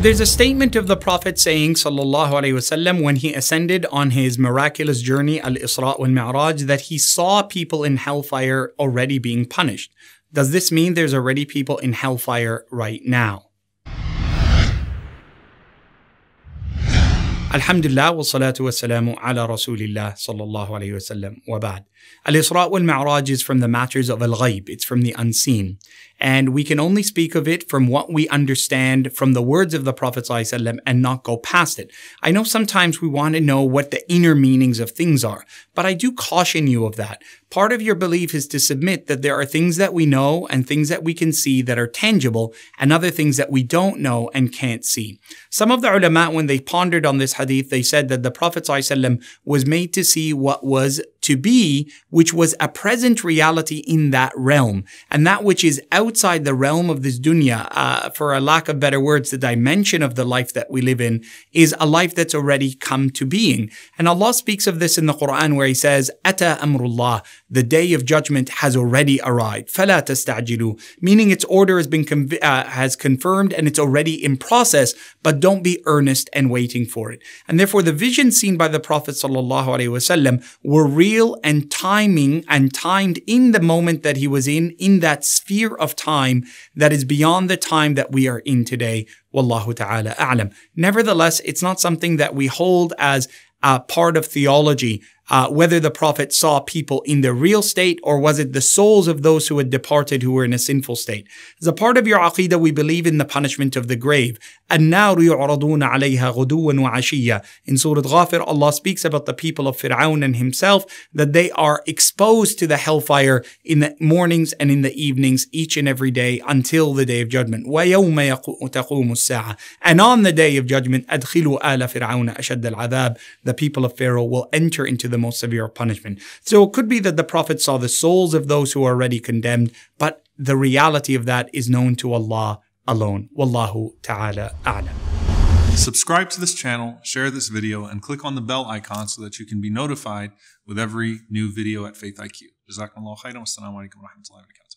There's a statement of the Prophet saying, Sallallahu Alaihi Wasallam, when he ascended on his miraculous journey, Al Isra wal Mi'raj, that he saw people in hellfire already being punished. Does this mean there's already people in hellfire right now? Alhamdulillah wa salatu wa salamu ala Rasulillah sallallahu alayhi wa sallam wa ba'd. Al-Isra wal Mi'raj is from the matters of al-Ghaib. It's from the unseen. And we can only speak of it from what we understand from the words of the Prophet ﷺ and not go past it. I know sometimes we want to know what the inner meanings of things are, but I do caution you of that. Part of your belief is to submit that there are things that we know and things that we can see that are tangible and other things that we don't know and can't see. Some of the ulama, when they pondered on this hadith, they said that the Prophet ﷺ was made to see what was to be, which was a present reality in that realm. And that which is outside the realm of this dunya, uh, for a lack of better words, the dimension of the life that we live in is a life that's already come to being. And Allah speaks of this in the Quran where He says, Ata amrullah, the day of judgment has already arrived. فَلَا تَسْتَعْجِلُوا Meaning its order has been conv- uh, has confirmed and it's already in process, but don't be earnest and waiting for it. And therefore the visions seen by the Prophet sallallahu alaihi wasallam were real real and timing and timed in the moment that he was in, in that sphere of time that is beyond the time that we are in today. Wallahu ta'ala a'lam. Nevertheless, it's not something that we hold as a part of theology uh, whether the Prophet saw people in their real state or was it the souls of those who had departed who were in a sinful state. As a part of your aqidah, we believe in the punishment of the grave. النار يعرضون عليها غدوا وعشيا. In Surah Ghafir, Allah speaks about the people of Fir'aun and himself, that they are exposed to the hellfire in the mornings and in the evenings, each and every day until the day of judgment. وَيَوْمَ تَقُومُ السَّاعَةِ And on the day of judgment, أَدْخِلُوا آلَ فِرْعَوْنَ أَشَدَّ الْعَذَابِ The people of Pharaoh will enter into the the most severe punishment. So it could be that the Prophet saw the souls of those who are already condemned, but the reality of that is known to Allah alone. Wallahu ta'ala a'lam. Subscribe to this channel, share this video, and click on the bell icon so that you can be notified with every new video at Faith IQ. Jazakallah khairan. Wassalamu alaikum wa rahmatullahi wa barakatuh.